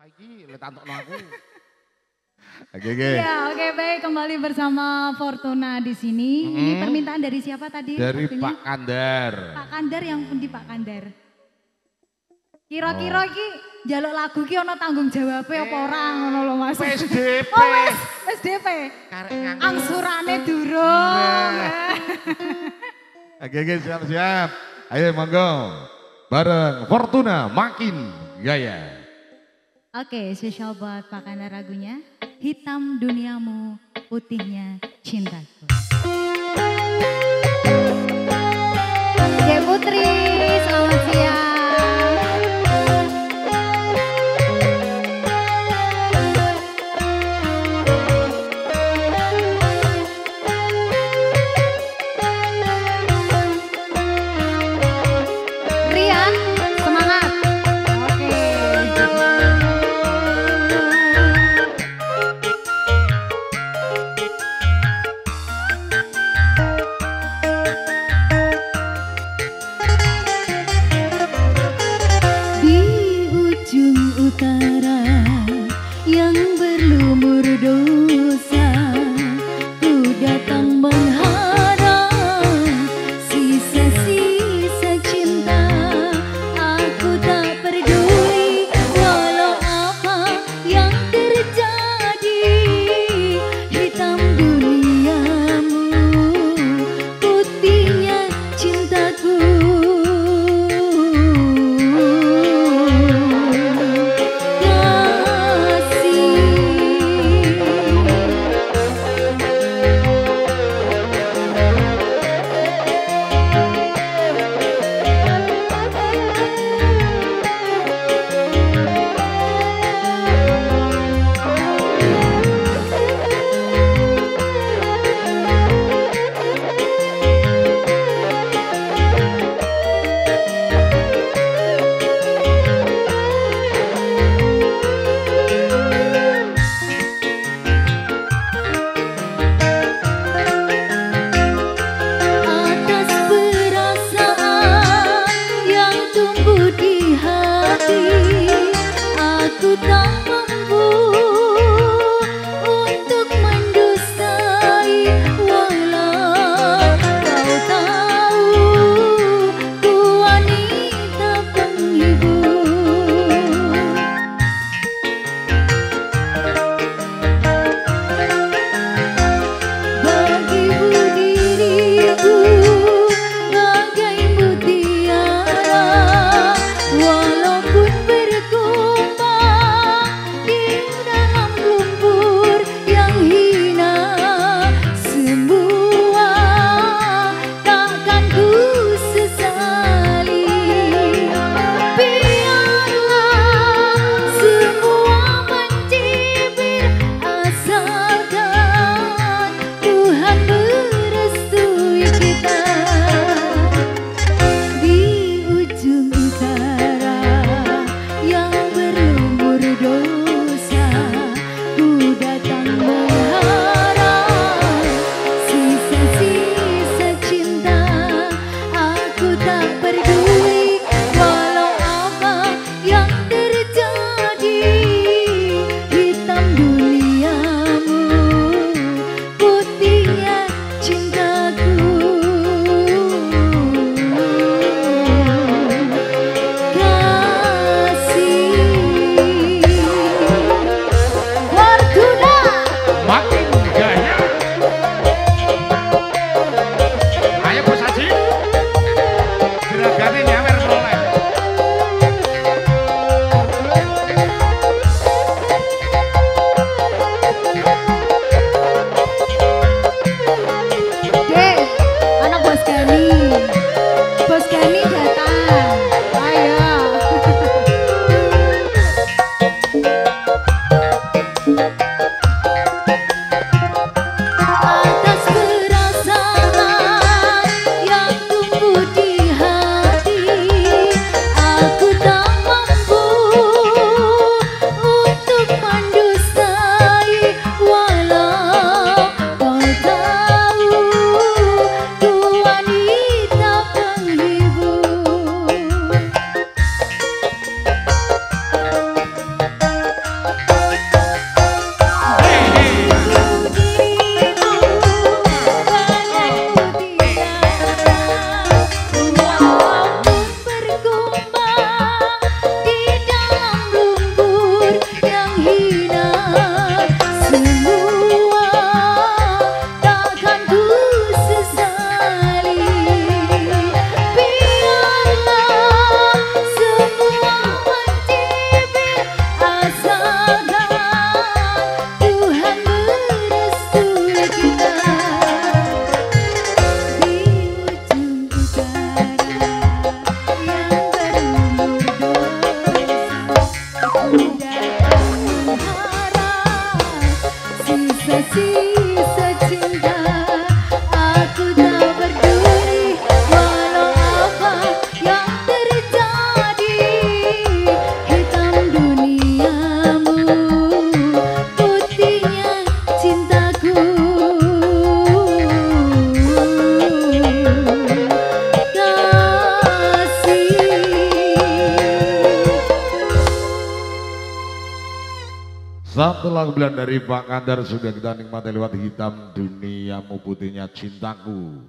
Saiki le tantokno aku. Oke oke. Ya, oke baik kembali bersama Fortuna di sini. Ini Mm-mm. permintaan dari siapa tadi? Dari waktunya? Pak Kandar. Pak Kandar yang pundi Pak Kandar. Kira-kira Oh. iki jaluk lagu ki ono tanggung jawabnya apa ora ngono lho Mas. PSDP. Oh wes, wes DP. Karek nganggo. Angsurane durung. Oke oke siap siap. Ayo monggo. Bareng Fortuna makin gaya. Oke, spesial buat Pak Kandar lagunya. Hitam duniamu, putihnya cintaku. I see. Satu lagu pilihan dari Pak Kandar sudah kita nikmati lewat hitam duniamu putihnya cintaku.